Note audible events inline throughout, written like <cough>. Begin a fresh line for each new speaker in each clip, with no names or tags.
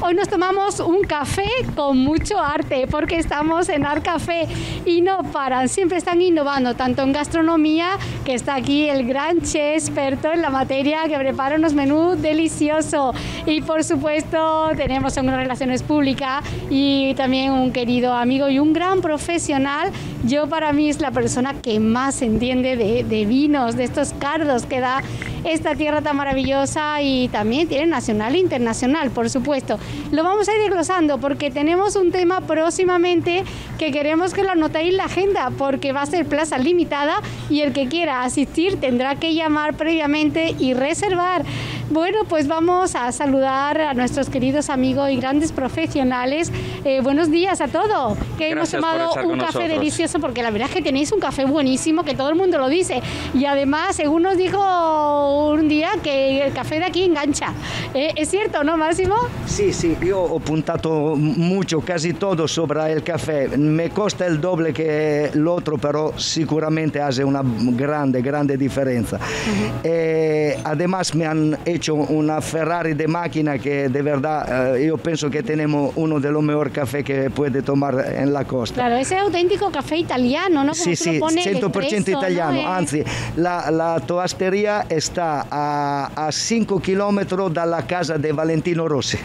Hoy nos tomamos un café con mucho arte, porque estamos en Art Café y no paran, siempre están innovando, tanto en gastronomía, que está aquí el gran chef experto en la materia, que prepara unos menús deliciosos. Y por supuesto, tenemos una relaciones públicas y también un querido amigo y un gran profesional. Yo, para mí, es la persona que más entiende de, de vinos, de estos cardos que da esta tierra tan maravillosa y también tiene nacional e internacional, por supuesto. Lo vamos a ir desglosando porque tenemos un tema próximamente que queremos que lo anotéis en la agenda porque va a ser plaza limitada y el que quiera asistir tendrá que llamar previamente y reservar. Bueno, pues vamos a saludar a nuestros queridos amigos y grandes profesionales. Eh, buenos días a todos, que hemos tomado un café delicioso porque la verdad es que tenéis un café buenísimo, que todo el mundo lo dice. Y además, según nos dijo un día, que el café de aquí engancha. Eh, ¿Es cierto, no, Máximo?
Sí, sí, yo he puntato mucho, casi todo sobre el café. Me costa el doble que el otro, pero seguramente hace una grande, grande diferencia. Uh -huh. eh, además me han hecho hecho una Ferrari de máquina que de verdad eh, yo pienso que tenemos uno de los mejores cafés que puede tomar en la costa.
Claro, ese auténtico café italiano, ¿no? Como
sí, sí, 100% italiano. ¿no? Anzi, la, la toastería está a 5 kilómetros de la casa de Valentino Rossi.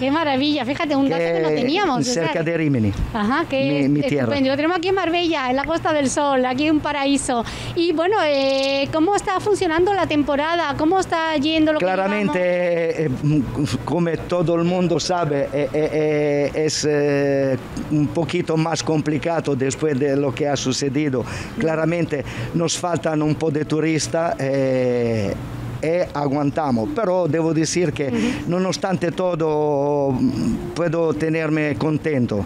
Qué maravilla, fíjate, un dato que no teníamos.
Cerca de Rimini.
Ajá, que
mi, mi tierra.
Lo tenemos aquí en Marbella, en la Costa del Sol, aquí en un paraíso. Y bueno, eh, ¿cómo está funcionando la temporada? ¿Cómo está yendo lo
Claramente,
que
eh, come todo el mundo sabe, eh, es un poquito más complicado después de lo que ha sucedido. Claramente nos faltan un po' de turistas. E aguantamos. Pero devo decir que nonostante todo puedo tenerme contento.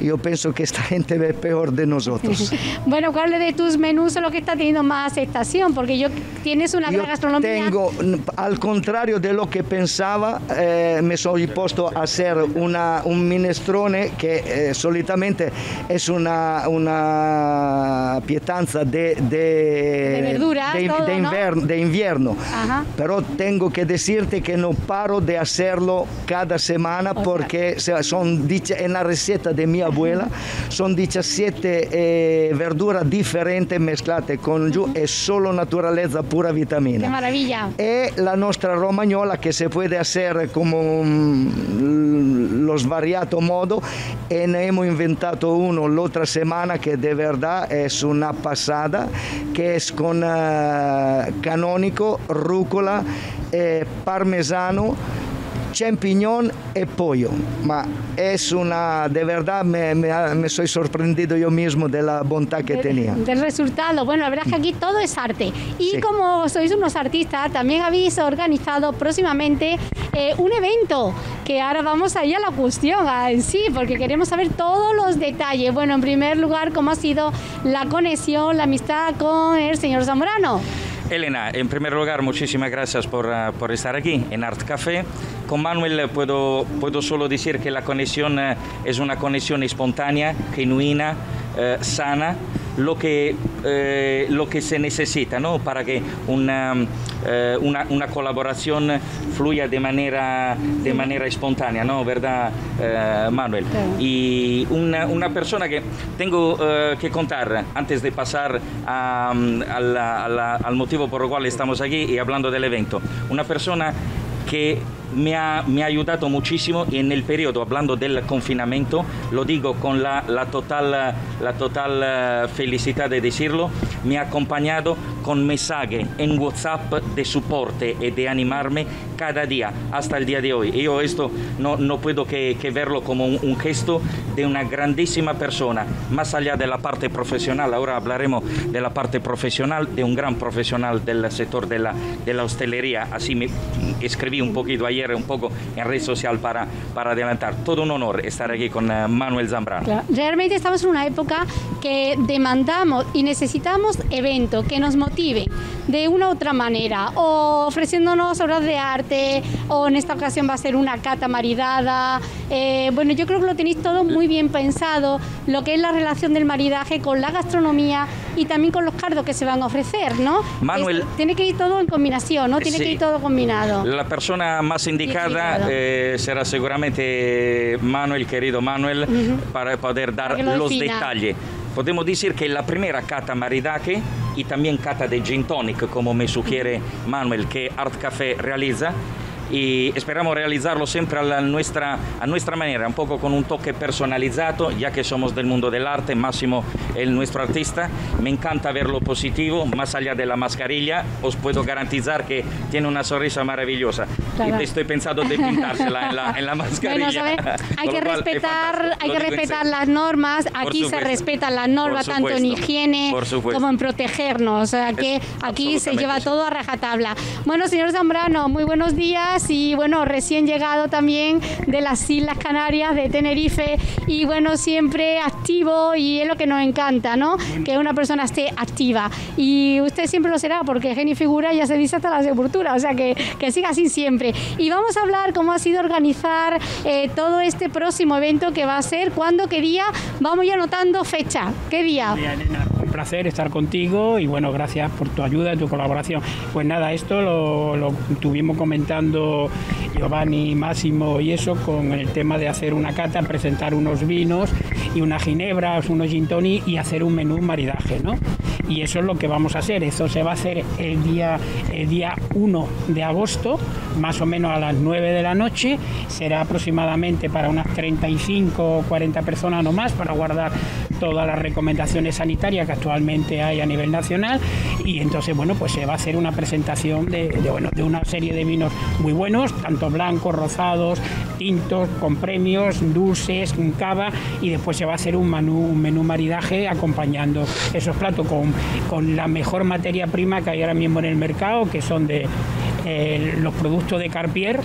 Yo pienso que esta gente ve peor de nosotros. <laughs>
bueno, ¿cuál de tus menús es lo que está teniendo más aceptación? Porque yo tienes una
yo
gran gastronomía.
Tengo, al contrario de lo que pensaba, eh, me soy puesto a hacer una, un minestrone que eh, solitamente es una, una pietanza de, de,
de verdura,
de,
todo,
de, inverno,
¿no?
de invierno.
Ajá.
Pero tengo que decirte que no paro de hacerlo cada semana
O sea.
porque son en la receta de mi abuela son 17 eh, verduras diferentes mezclate con giù e solo naturalezza pura vitamina.
maravilla.
E la nostra romagnola che se puede hacer como mm, lo svariato modo e ne hemos inventato uno l'altra semana che de verdad es una pasada che es con eh, canonico, rúcula, eh, parmesano champiñón e pollo, ma es una, de verdad me, me, me soy sorprendido yo mismo de la bondad que tenía.
Del resultado. Bueno, la verdad es que aquí todo es arte. Y
Sí.
como sois unos artistas, también habéis organizado próximamente eh, un evento que ahora vamos ahí a la cuestión, en sí, porque queremos saber todos los detalles. Bueno, en primer lugar, cómo ha sido la conexión, la amistad con el señor Zamorano.
Elena, en primer lugar, muchísimas gracias por, ah, por estar aquí en Art Café. Con Manuel eh, puedo, puedo solo decir que la conexión eh, es una conexión espontánea, genuina, eh, sana, lo que, eh, lo que se necesita ¿no? para que una, eh, una, una colaboración fluya de manera, de manera espontánea, ¿no? ¿verdad, eh, Manuel? Y una, una persona que tengo eh, que contar antes de pasar a, a la- a la- al motivo por el cual estamos aquí y hablando del evento. Una persona que me ha, me ha ayudado muchísimo y en el periodo, hablando del confinamiento, lo digo con la, la total, la total eh, felicidad de decirlo, me ha acompañado con mensajes en WhatsApp de soporte y de animarme cada día hasta el día de hoy. Yo esto no, no puedo que, que verlo como un, un gesto de una grandísima persona, más allá de la parte profesional, ahora hablaremos de la parte profesional, de un gran profesional del sector de la, de la hostelería, así me escribí un poquito ayer, un poco en red social para, para adelantar. Todo un honor estar aquí con eh, Manuel Zambrano.
Claro, Realmente estamos en una época que demandamos y necesitamos eventos que nos motiven de una u otra manera, o ofreciéndonos obras de arte, o en esta ocasión va a ser una cata maridada. Eh, bueno, yo creo que lo tenéis todo muy bien pensado, lo que es la relación del maridaje con la gastronomía, y también con los cardos que se van a ofrecer, ¿no?
Manuel,
tiene que ir todo en combinación, ¿no? Tiene que ir todo combinado.
La persona más indicada eh, será seguramente Manuel, querido Manuel, para poder dar los detalles. Podemos decir que la primera cata maridaje y también cata de gin tonic, como me sugiere Manuel, que Art Café realiza, y esperamos realizarlo siempre a, nuestra, a nuestra manera, un poco con un toque personalizado, ya que somos del mundo del arte, Máximo es nuestro artista, me encanta verlo positivo, más allá de la mascarilla, os puedo garantizar que tiene una sonrisa maravillosa. Y estoy pensando de pintársela en la, en la <laughs> mascarilla. <laughs>
hay que respetar, hay que respetar las normas, aquí se respetan las normas tanto en higiene como en protegernos, o sea que aquí se lleva todo a rajatabla. Bueno, señor Zambrano, muy buenos días y bueno, recién llegado también de las Islas Canarias, de Tenerife y bueno, siempre activo y es lo que nos encanta, ¿no? Que una persona esté activa y usted siempre lo será porque Geni Figura ya se dice hasta la sepultura, o sea que, que siga así siempre. Y vamos a hablar cómo ha sido organizar eh, todo este próximo evento que va a ser, cuándo, qué día, vamos ya anotando fecha, qué día
placer estar contigo y bueno, gracias por tu ayuda y tu colaboración. Pues nada, esto lo, tuvimos comentando Giovanni, Máximo y eso con el tema de hacer una cata, presentar unos vinos y unas ginebras, unos gin y hacer un menú maridaje, ¿no? Y eso es lo que vamos a hacer. Eso se va a hacer el día, el día 1 de agosto, más o menos a las 9 de la noche. Será aproximadamente para unas 35 o 40 personas no más para guardar todas las recomendaciones sanitarias que actualmente hay a nivel nacional y entonces bueno pues se va a hacer una presentación de, bueno, de una serie de vinos muy buenos, tanto blancos, rosados, tintos, con premios, dulces, cava y después se va a hacer un menú, un menú maridaje acompañando esos platos con, con la mejor materia prima que hay ahora mismo en el mercado, que son de eh, los productos de Carpier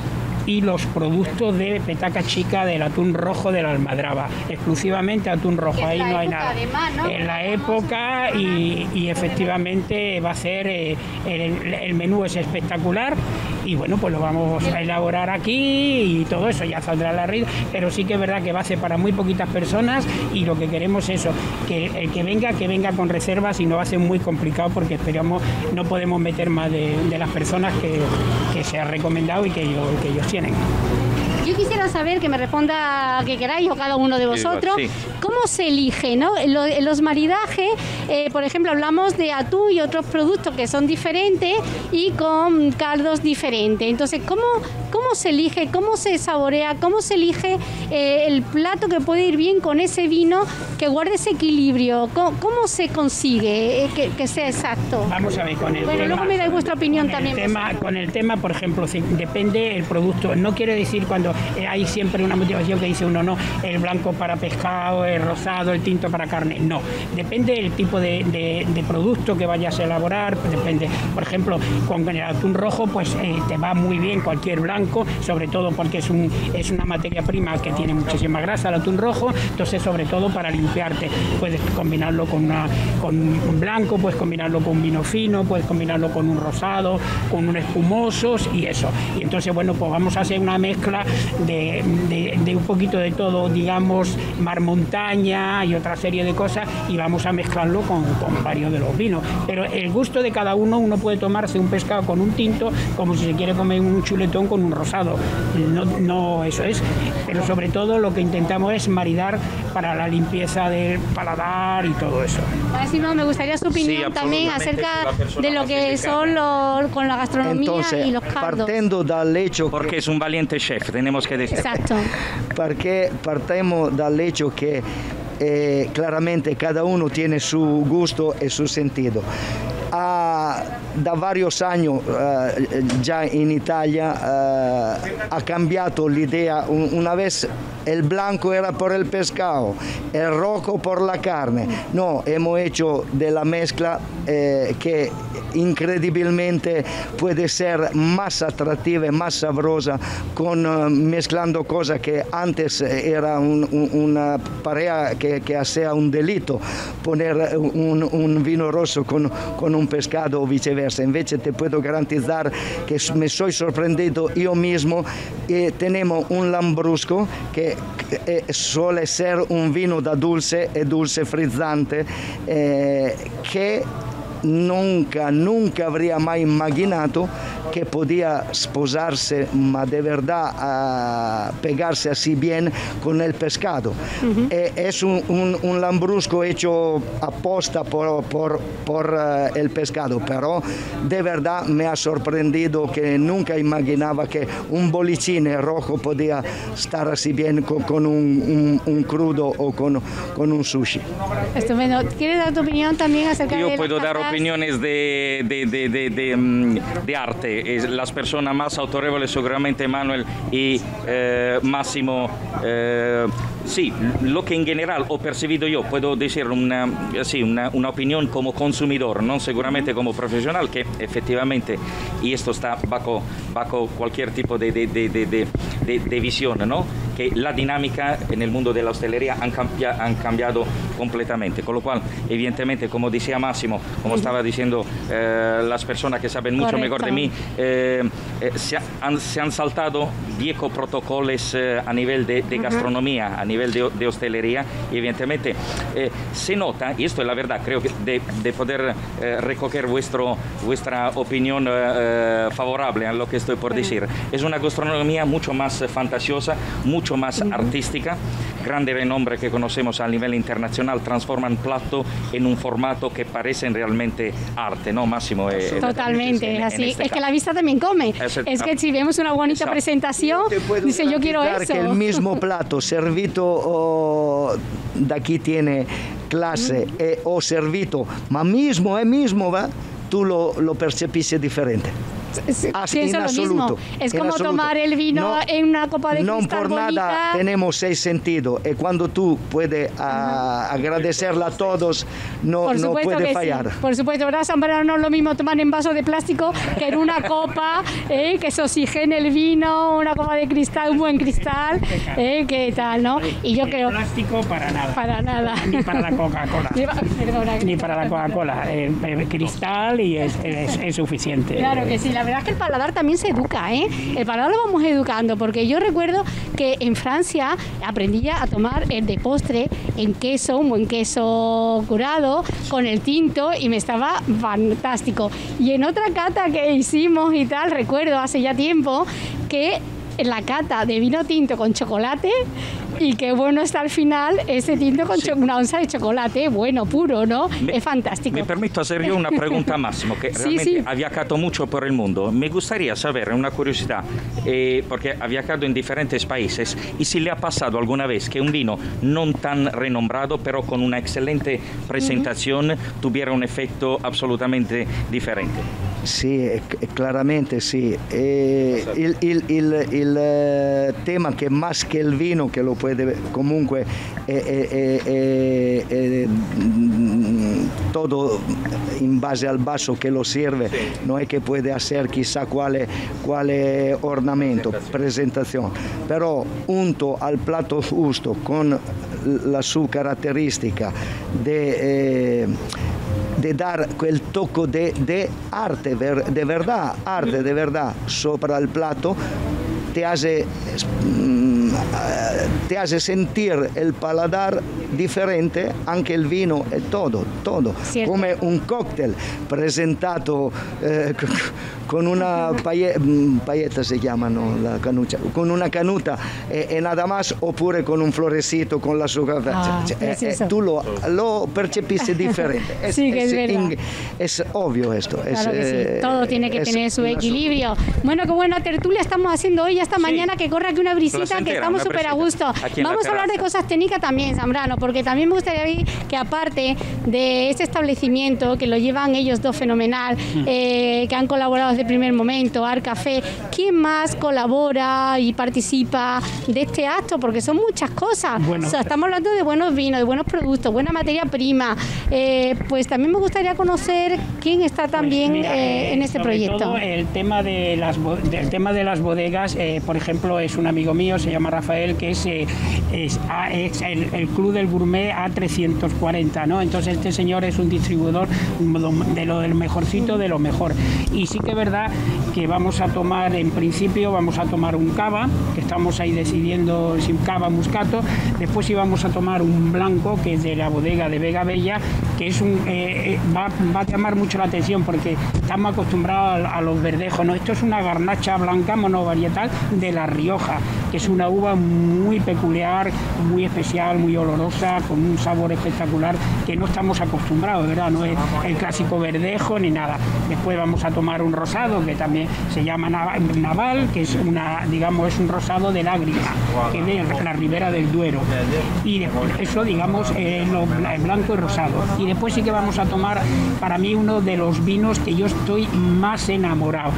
y los productos de petaca chica del atún rojo de la almadraba, exclusivamente atún rojo, ahí no hay nada. En la época y, efectivamente va a ser, eh, el, menú es espectacular y bueno, pues lo vamos a elaborar aquí y todo eso ya saldrá la red, pero sí que es verdad que va a ser para muy poquitas personas y lo que queremos es eso, que el que venga, que venga con reservas y no va a ser muy complicado porque esperamos no podemos meter más de, las personas que, se ha recomendado y que ellos tienen.
Yo quisiera saber, que me responda que queráis o cada uno de vosotros, ¿cómo se elige? ¿no? En los maridajes, eh, por ejemplo, hablamos de atún y otros productos que son diferentes y con caldos diferentes. Entonces, ¿cómo, cómo se elige, cómo se saborea, cómo se elige eh, el plato que puede ir bien con ese vino que guarde ese equilibrio? ¿Cómo, se consigue eh, que, sea exacto?
Vamos a ver con el
bueno, luego me dais vuestra opinión también.
tema, con el tema, por ejemplo, depende el producto. No quiere decir cuando eh, hay siempre una motivación que dice uno, no, el blanco para pescado, el rosado, el tinto para carne. No, depende del tipo de, producto que vayas a elaborar, depende, por ejemplo, con el atún rojo, pues eh, te va muy bien cualquier blanco, sobre todo porque es, un, es una materia prima que tiene muchísima grasa, el atún rojo, entonces sobre todo para limpiarte, puedes combinarlo con, una, con un blanco, puedes combinarlo con un vino fino, puedes combinarlo con un rosado, con un espumosos y eso. Y entonces, bueno, pues vamos a hacer una mezcla de, un poquito de todo, digamos, mar montaña y otra serie de cosas, y vamos a mezclarlo con, varios de los vinos. Pero el gusto de cada uno, uno puede tomarse un pescado con un tinto, como si se quiere comer un chuletón con un rosado. No, no eso es. Pero sobre todo lo que intentamos es maridar para la limpieza del paladar y todo eso.
no me gustaría su opinión también acerca de lo que son los, con la gastronomía y los caldos.
Partiendo del hecho
Porque es un valiente chef, tenemos que decir.
Exacto. <laughs>
Perché partiamo dall'hecho che eh, claramente cada uno tiene su gusto e su sentido. Ha, da varios años eh, ya en Italia eh, ha cambiato l'idea, una vez el blanco era por el pescado, el rojo por la carne, no, hemos hecho de la mezcla eh, que increíblemente puede ser más atractiva y más sabrosa con eh, mezclando cosas que antes era una pareja que, que hacía un delito poner un, vino rosso con, con, un pescado o viceversa. Invece te puedo garantizar que me soy sorprendido yo mismo y tenemos un lambrusco que suele ser un vino da dulce e dulce frizzante eh, che nunca, nunca habría mai immaginato que podía sposarse, ma de verdad a pegarse así bien con el pescado. Eh, es un, lambrusco hecho aposta por, por, por eh, el pescado, pero de verdad me ha sorprendido que nunca imaginaba que un bolicine rojo podía estar así bien con, un, crudo o con, con un sushi.
Estupendo. ¿Quieres dar tu opinión también acerca
Yo
de
puedo dar opiniones de, de, de, de, las personas más autorevoli seguramente Manuel y eh, Máximo. Eh, sí, lo que en general he percibido yo, puedo decir una, sí, una, una, opinión como consumidor, no seguramente como profesional, que efectivamente, y esto está bajo, bajo cualquier tipo de, de, de, de visión, ¿no? que la dinámica en el mundo de la hostelería han, han cambiado completamente. Con lo cual, evidentemente, como decía Máximo, como estaba diciendo eh, las personas que saben mucho mejor de mí, eh, eh, se, han, se, han, saltado viejos protocolos a nivel de, gastronomía, a nivel de, hostelería, y evidentemente se nota, y esto es la verdad, creo que de, poder recoger vuestro, vuestra opinión favorable a lo que estoy por decir. Es una gastronomía mucho más fantasiosa, mucho más artística, grande renombre que conocemos a nivel internacional, transforman plato en un formato que parecen realmente arte, ¿no, Máximo?
Eh, Totalmente, así. Este es que la vista también come. Es, que si vemos una bonita presentación, dice yo quiero eso.
que el mismo <laughs> plato servito de aquí tiene clase eh, o servito, ma mismo, es mismo, va, tú lo, lo percepiste diferente.
Pienso lo mismo. Es como tomar el vino en una copa de cristal
No por nada tenemos seis sentidos y cuando tú puedes ah, agradecerla a todos, no, no puede fallar.
Por supuesto, ¿verdad, San no es lo mismo tomar en vaso de plástico que en una <laughs> copa eh, que se oxigene el vino, una copa de cristal, un buen cristal, eh, ¿qué tal, no?
Y yo creo... plástico para nada.
Para nada.
Ni para la Coca-Cola. <laughs> Ni para la Coca-Cola. Eh, cristal y es, es suficiente.
Claro que sí, la verdad es que el paladar también se educa, ¿eh? El paladar lo vamos educando, porque yo recuerdo que en Francia aprendí a tomar el de postre en queso, un buen queso curado, con el tinto, y me estaba fantástico. Y en otra cata que hicimos y tal, recuerdo hace ya tiempo que la cata de vino tinto con chocolate y qué bueno está al final ese tinto con una onza de chocolate, bueno, puro, ¿no? es fantástico.
Me permito hacer yo una pregunta, Máximo, <laughs> que realmente ha viajado mucho por el mundo. Me gustaría saber, una curiosidad, eh, porque ha viajado en diferentes países, y si le ha pasado alguna vez que un vino no tan renombrado, pero con una excelente presentación, tuviera un efecto absolutamente diferente.
Sì, chiaramente sì. il, il, il, il, eh, tema che il vino, che lo puede comunque è, è, è, è, todo in base al basso che lo serve, non è che può essere chissà quale, quale ornamento, presentazione, però unto al plato giusto con la sua caratteristica de, eh, de dar quel tocco de, de arte, de verdad, arte de verdad, sopra el plato, te hace, mm, te hace sentir el paladar diferente, anche il vino e todo, todo, Cierto. come un cocktail presentato eh, con una pailletta si chiamano la canuccia, con una canuta e, e, nada más oppure con un florecito con la sua
ah, cioè,
eh, eh, tu lo, lo percepisci <laughs> differente.
Es, sí, que es, es,
in, es obvio esto.
Claro que sí. Eh, todo tiene que tener su equilibrio. Bueno, qué buena tertulia estamos haciendo hoy, hasta sí. mañana que corre aquí una brisita, que estamos súper a gusto. Vamos a hablar de cosas técnicas también, Zambrano, porque también me gustaría ver que aparte de este establecimiento, que lo llevan ellos dos fenomenal, eh, que han colaborado desde el primer momento, Ar Café, ¿quién más colabora y participa de este acto? Porque son muchas cosas.
Bueno,
o sea, estamos hablando de buenos vinos, de buenos productos, buena materia prima. Eh, pues también me gustaría conocer quién está también
Pues mira,
eh,
eh,
en este proyecto.
todo el tema de las del tema de las bodegas, eh, por ejemplo, es un amigo mío, se llama Rafael, que es, eh, es, A- es el, el Club del Gourmet A340, ¿no? Entonces este señor es un distribuidor de lo del mejorcito de lo mejor. Y sí que es verdad que vamos a tomar, en principio, vamos a tomar un cava, que estamos ahí decidiendo si cava muscato, después sí vamos a tomar un blanco, que es de la bodega de Vega Bella, que es un, eh, eh, va, va a llamar mucho la atención porque estamos acostumbrados a, los verdejos, ¿no? Esto es una garnacha blanca monovarietal de La Rioja, que es una uva muy peculiar, muy especial, muy olorosa, con un sabor espectacular que no estamos acostumbrados, ¿verdad? No es el clásico verdejo ni nada. Después vamos a tomar un rosado que también se llama Nava- Naval, que es una, digamos, es un rosado de lágrima, que es de la ribera del Duero. Y eso, digamos, eh, lo bla- blanco y rosado. Y después sí que vamos a tomar, para mí, uno de los vinos que yo estoy más enamorado.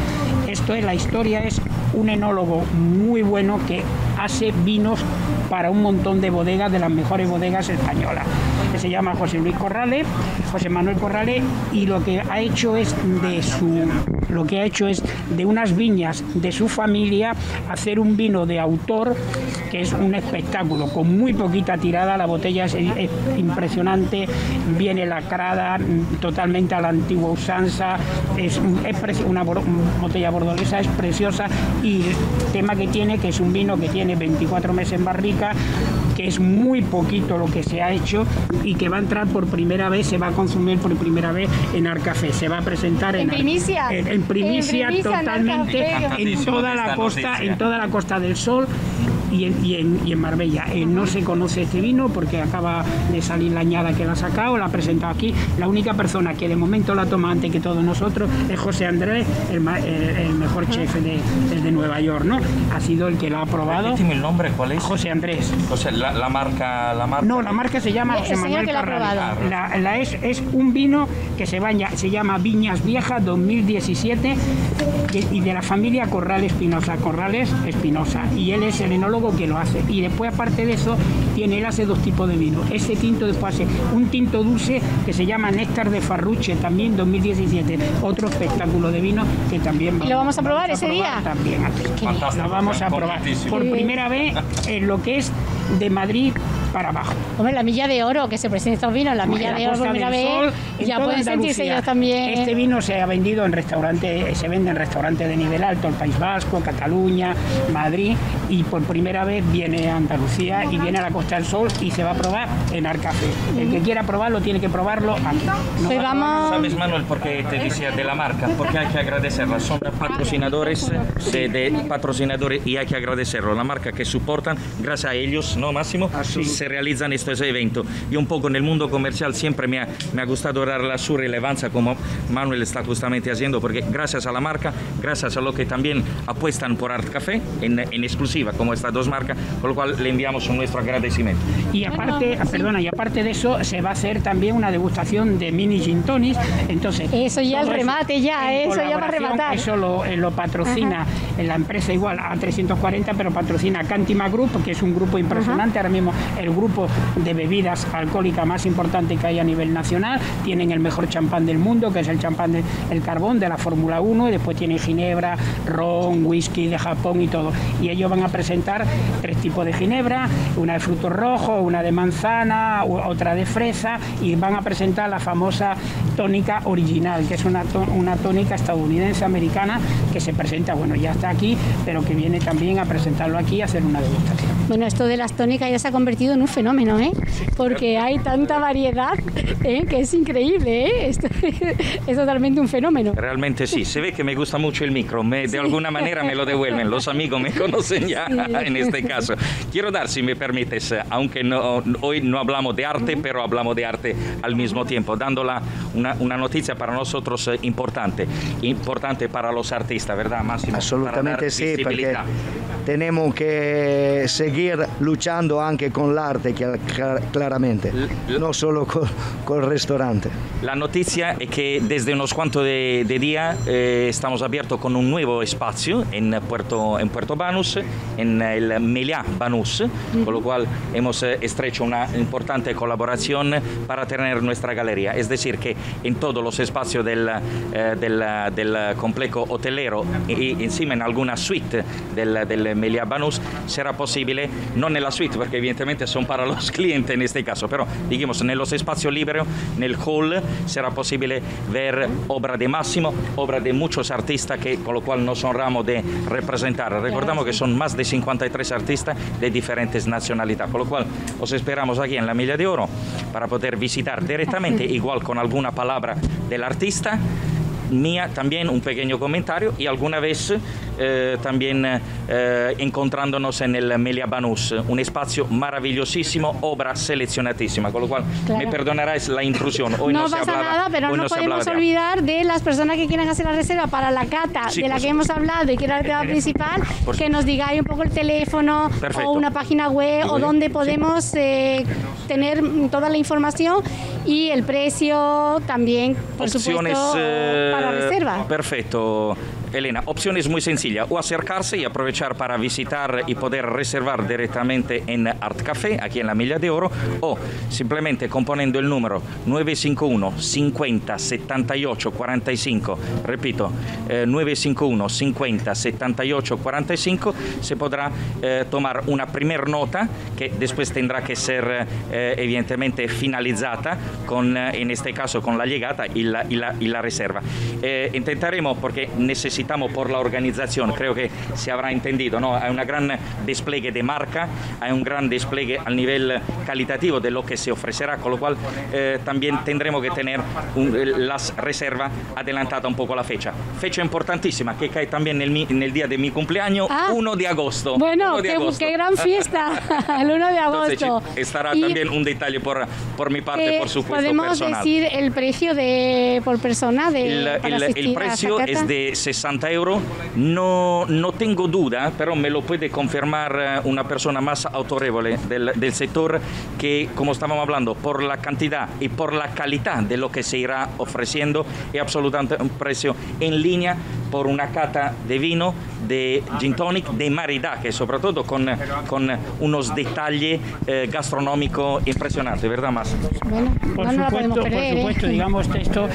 Esto es, la historia es un enólogo muy bueno que hace vinos para un montón de bodegas, de las mejores bodegas españolas. Se llama José Luis Corrales, José Manuel Corrales, y lo que ha hecho es de su lo que ha hecho es de unas viñas de su familia hacer un vino de autor que es un espectáculo. Con muy poquita tirada la botella es, es impresionante viene lacrada totalmente a la antigua usanza es, es una botella bordolesa es preciosa y el tema que tiene que es un vino que tiene 24 meses en barrica que es muy poquito lo que se ha hecho y que va a entrar por primera vez, se va a consumir por primera vez en Arcafé. Se va a presentar en,
En
Ar-
primicia.
En, en primicia
En primicia en
totalmente en toda la costa,
noticia.
en toda la costa del Sol. Y en, y en- y en Marbella. Eh, no se conoce este vino porque acaba de salir la añada que la ha sacado, la ha presentado aquí. La única persona que de momento la toma antes que todos nosotros es José Andrés, el, el mejor chef de, el de Nueva York, ¿no? Ha sido el que lo ha probado.
Repíteme el nombre, ¿cuál es?
José Andrés.
Sea, la, la marca, la marca.
No, la marca se llama José Manuel
que la ha.
La, la es, es un vino que se, baña, se llama Viñas Viejas 2017 que- y de la familia Corral Espinosa. Corrales Espinosa. Y él es el enólogo que lo hace. Y después, aparte de eso, tiene, él hace dos tipos de vino. Ese tinto después hace un tinto dulce que se llama Néctar de Farruche, también 2017. Otro espectáculo de vino que también
¿Y lo vamos a probar ese
probar
día?
También aquí. Lo vamos a probar. Por primera vez en lo que es de Madrid para abajo.
Hombre, la milla de oro, que se presenta estos vinos, la milla
la
de oro por primera vez,
Sol,
ya pueden sentirse ellos también.
Este vino se ha vendido en restaurantes, se vende en restaurantes de nivel alto, el País Vasco, Cataluña, Madrid, y por primera vez viene a Andalucía y viene a la Costa del Sol y se va a probar en Arcafé. El que quiera probarlo tiene que probarlo aquí. No
Pues vamos-
¿Sabes, Manuel, por qué te decía de la marca? Porque hay que agradecerla. Son patrocinadores, de, de patrocinadores y hay que agradecerlo. La marca que soportan, gracias a ellos, ¿no, Máximo? Se realizan estos eventos. Y un poco en el mundo comercial siempre me ha, me ha gustado dar su relevancia como Manuel está justamente haciendo, porque gracias a la marca, gracias a lo que también apuestan por Art Café en, en exclusiva, como estas dos marcas, con lo cual le enviamos un nuestro agradecimiento.
Y aparte,
Bueno, sí.
perdona, y aparte de eso se va a hacer también una degustación de mini gin tonics. Entonces,
Eso ya el remate ya, eso ya va a rematar.
Eso lo, eh, lo patrocina en la empresa igual a 340, pero patrocina Cantima Group, que es un grupo impresionante, ahora mismo el grupo de bebidas alcohólicas más importante que hay a nivel nacional. Tienen el mejor champán del mundo, que es el champán del el carbón de la Fórmula 1, y después tienen ginebra, ron, whisky de Japón y todo. Y ellos van a presentar tres tipos de ginebra, una de frutos rojos, una de manzana, otra de fresa, y van a presentar la famosa tónica original, que es una, una tónica estadounidense americana que se presenta, bueno, ya está aquí, pero que viene también a presentarlo aquí y hacer una degustación.
Bueno, esto de las tónicas ya se ha convertido en un fenómeno, ¿eh? Porque hay tanta variedad ¿eh? que es increíble, ¿eh? Esto <laughs> es totalmente un fenómeno.
Realmente sí, se ve que me gusta mucho el micro, me- de alguna manera me lo devuelven, los amigos me conocen ya
Sí.
en este caso. Quiero dar, si me permites, aunque no, hoy no hablamos de arte, pero hablamos de arte al mismo tiempo, dándola una, una noticia para nosotros eh, importante, importante para los artistas, ¿verdad, Máximo?
Sì, perché
visibilità.
tenemos que seguir luchando anche con l'arte, claramente, no solo con, col ristorante.
La noticia es que desde unos cuantos de, de días eh, estamos abiertos con un nuevo espacio en Puerto, en Puerto Banús, en el Meliá Banús, con lo cual hemos eh, estrecho una importante colaboración para tener nuestra galería. Es decir, que en todos los espacios del, eh, del, del complejo hotelero y encima en alguna suite del, del Meliá Banús será posible, no en la suite, porque evidentemente son para los <laughs> clientes en este caso, pero digamos en los espacios libres, en el hall, será posible ver obra de Máximo, obra de muchos artistas que, con lo cual nos honramos de representar. Recordamos que son más de 53 artistas de diferentes nacionalidades, con lo cual os esperamos aquí en la Milla de Oro para poder visitar <laughs> directamente, igual con alguna palabra del artista mía también un pequeño comentario y alguna vez eh, también eh, encontrándonos en el Melia Banús, un espacio maravillosísimo, obra seleccionatísima, con lo cual
Claro.
me perdonarás la intrusión. Hoy
no
no,
pasa
hablaba,
nada, pero no podemos
de-
olvidar de las personas que quieran hacer la reserva para la cata
Sí,
de la que hemos hablado y que era el tema <laughs> principal,
Por
que nos digáis un poco el teléfono
Perfecto.
o una página web o donde
sí.
podemos eh, tener toda la información y el precio también, por
opciones
supuesto,
eh,
para reserva.
Perfecto, Elena. Opciones muy sencillas. O acercarse y aprovechar para visitar y poder reservar directamente en Art Café, aquí en la Milla de Oro, o simplemente componiendo el número 951 50 78 45. Repito, eh, 951 50 78 45 se podrá eh, tomar una primer nota que después tendrá que ser eh, evidentemente finalizada con, eh, en este caso con la llegada y la, y la- y la reserva. Eh, intentaremos, porque necesitamos por la organización, creo que se habrá entendido, ¿no? hay una gran despliegue de marca, hay un gran despliegue a nivel calitativo de lo que se ofrecerá, con lo cual eh, también tendremos que tener un- las reservas adelantada un poco la fecha. Fecha importantísima que cae también en el, en el día de mi cumpleaños,
Ah.
1 de agosto.
Bueno,
1 de
qué,
agosto.
qué gran fiesta, <laughs> el 1 de
Entonces,
agosto.
chi- estará
Y,
también un detalle por, por mi parte,
eh,
por supuesto,
podemos
personal.
decir el precio de por persona de
El,
para
el- el
a
precio
esta
es de 60 euros. No, no tengo duda, pero me lo puede confirmar eh, una persona más autorevole del, del sector que, como estábamos hablando, por la cantidad y por la calidad de lo que se irá ofreciendo, es absolutamente un precio en línea por una cata de vino, de gin tonic, de maridaje, sobre todo con, con unos detalles eh, gastronómicos impresionantes, ¿verdad, más?
Bueno,
Por
no
supuesto, por
perder, ¿eh?
supuesto, digamos que esto,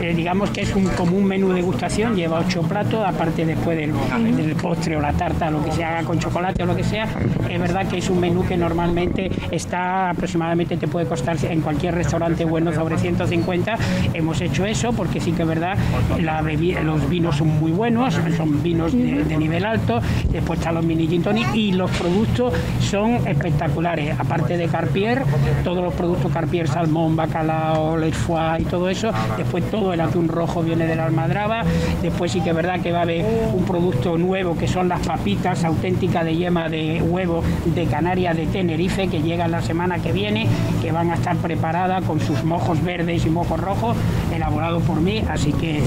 eh, digamos que es un, como un menú de degustación, lleva ocho platos, aparte después del, del postre o la tarta, lo que se haga con chocolate o lo que sea, es verdad que es un menú que normalmente está aproximadamente, te puede costar en cualquier restaurante bueno sobre 150, hemos hecho eso porque sí que es verdad, la los vinos son muy buenos, son vinos de, de nivel alto, después están los mini gin tonic y los productos son espectaculares, aparte de Carpier, todos los productos Carpier, salmón, bacalao, les foie y todo eso, después todo el atún rojo viene de la almadraba, después sí que es verdad que va a haber un producto nuevo que son las papitas auténticas de yema de huevo de Canarias de Tenerife que llegan la semana que viene, que van a estar preparadas con sus mojos verdes y mojos rojos, elaborados por mí, así que.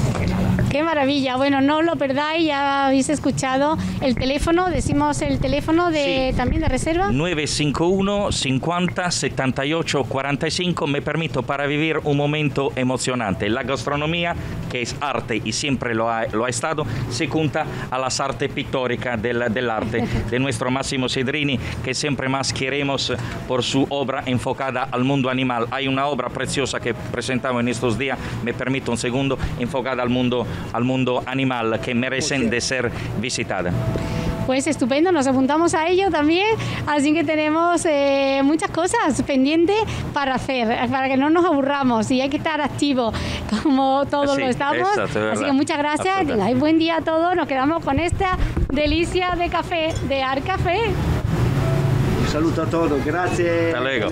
Qué maravilla. Bueno, no lo perdáis, ya habéis escuchado el teléfono, decimos el teléfono de
Sí.
también de reserva.
951 50 78 45 me permito para vivir un momento emocionante. La gastronomía, que es arte y siempre lo ha, lo ha estado, se junta a las artes pictóricas del, del arte <laughs> de nuestro Máximo Cedrini, que siempre más queremos por su obra enfocada al mundo animal. Hay una obra preciosa que presentamos en estos días, me permito un segundo, enfocada al mundo, al mundo animal, que merecen de ser visitada.
Pues estupendo, nos apuntamos a ello también, así que tenemos eh, muchas cosas pendientes para hacer, para que no nos aburramos y hay que estar activos como todos
Sí,
lo estamos.
es
así que muchas gracias, tengáis buen día a todos, nos quedamos con esta delicia de café, de Ar Café.
Un saluto a todos, grazie.
Hasta luego.